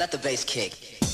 Let the bass kick.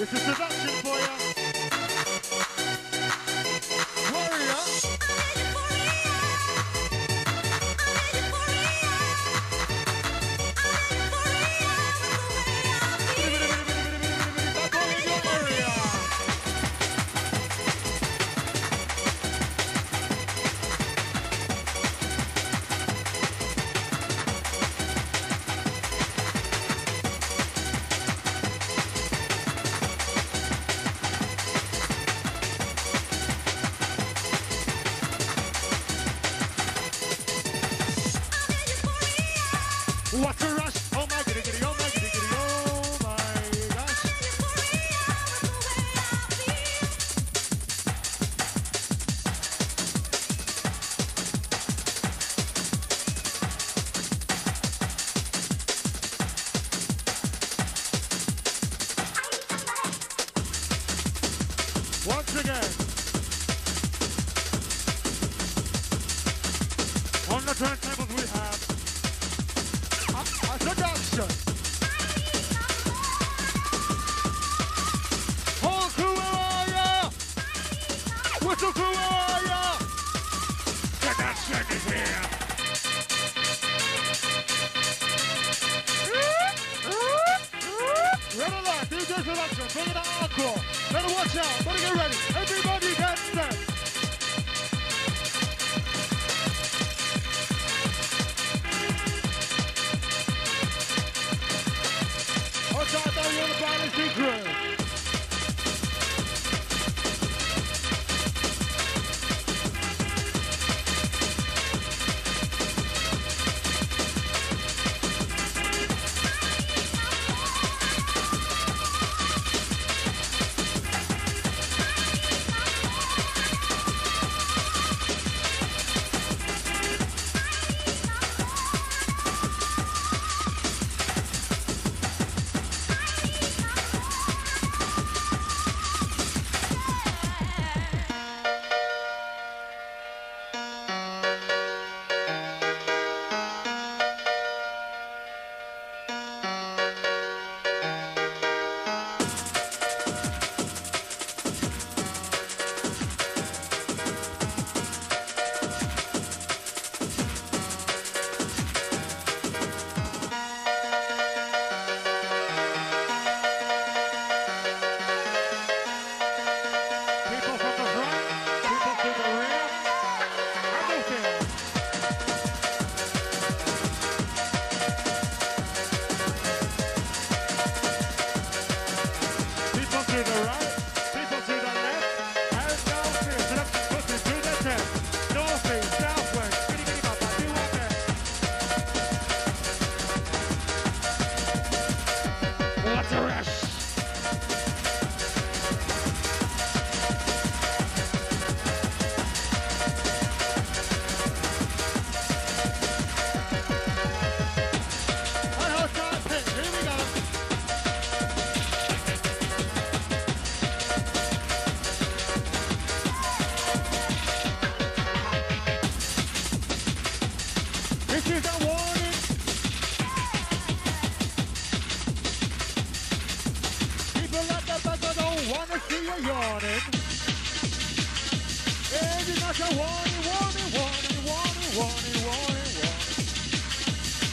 This is seduction for you. Once again. On the turntables we have a, seduction. Whole crew, where are ya? Whistle crew, where are ya? Seduction is here. Alert, DJ Seduction, Better watch out, better wanna see you yawning. It is not a warning, warning, warning, warning, warning, warning, warning.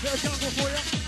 There's jungle for you.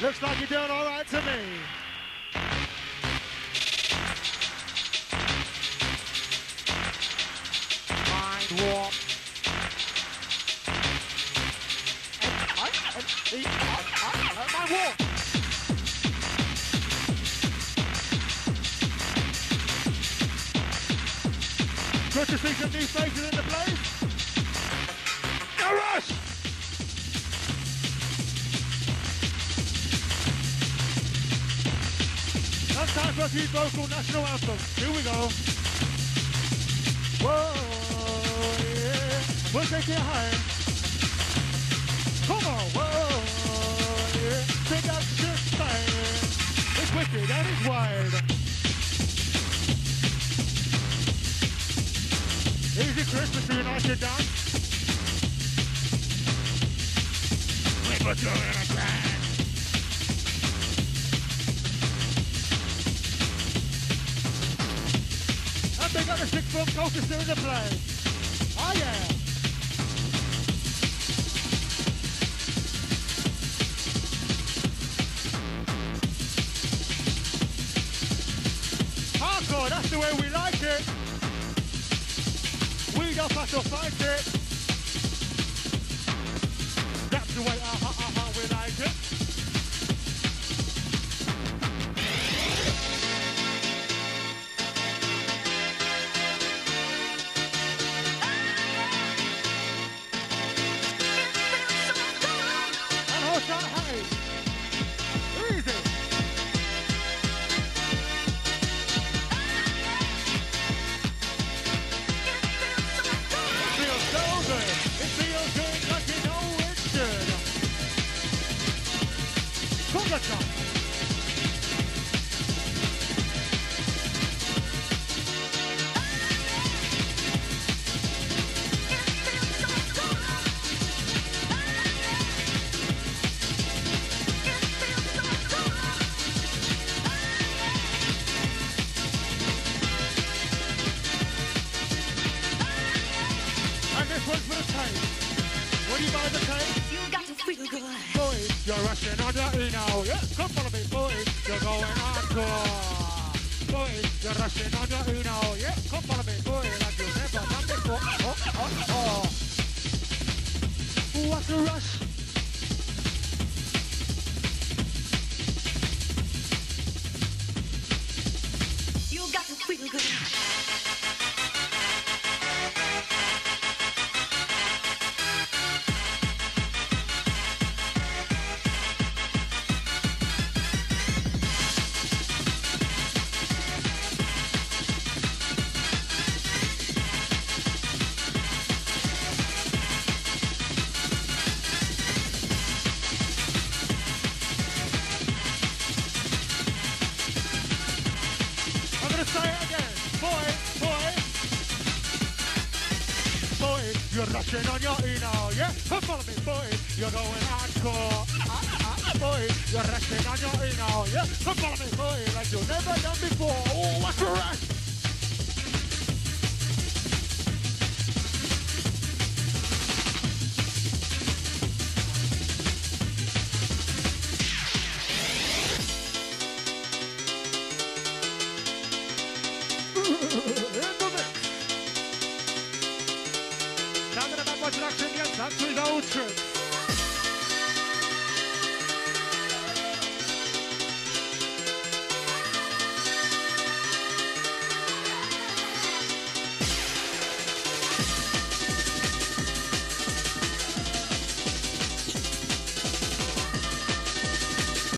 Looks like you're doing all right to me. Some new faces in the place. Rush! Now time for national anthems. Here we go. Whoa, yeah. We'll take it higher. Come on, whoa, yeah. Take that shit fire. It's wicked and it's wild. Easy Christmas and I should die? We put you in a crash. And they got a six foot culture still in the place. Oh yeah. Hardcore, that's the way we we don't fight it. That's the way, uh-huh, good. It feels good you know it should. Come let's go. And this one's for the tape. When you buy the tape, You got to feel good. boy, you're rushing on your email. Yeah, come follow me, boy. You're going hardcore. Boy, you're rushing on your email. Yeah, come follow me, boy. Like you've never done before. Oh, oh, oh. What's the rush? Gonna say it again. Boy, boy. Boy, you're rushing on your email, yeah? Come follow me, boy. You're going hardcore. Boy, you're rushing on your email, yeah? Come follow me, boy, like you've never done before. Oh, what's the rush? Without her.